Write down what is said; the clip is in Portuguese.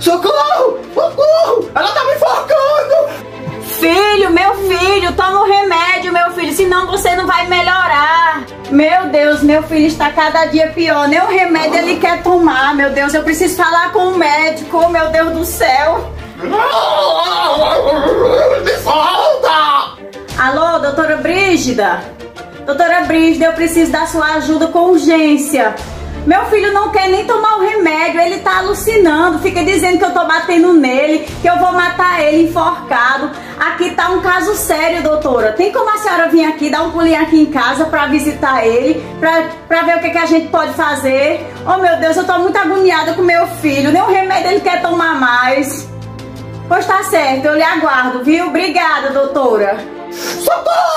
Socorro! Socorro! Ela tá me enforcando! Filho, meu filho, toma o remédio, meu filho, senão você não vai melhorar. Meu Deus, meu filho está cada dia pior. Nem o remédio ele quer tomar, meu Deus. Eu preciso falar com o médico, oh, meu Deus do céu. Me solta! Alô, doutora Brígida? Doutora Brígida, eu preciso da sua ajuda com urgência. Meu filho não quer nem tomar o remédio, ele tá alucinando, fica dizendo que eu tô batendo nele, que eu vou matar ele enforcado. Aqui tá um caso sério, doutora. Tem como a senhora vir aqui, dar um pulinho aqui em casa pra visitar ele, pra, pra ver o que, que a gente pode fazer? Oh meu Deus, eu tô muito agoniada com meu filho, nem o remédio ele quer tomar mais. Pois tá certo, eu lhe aguardo, viu? Obrigada, doutora. Socorro!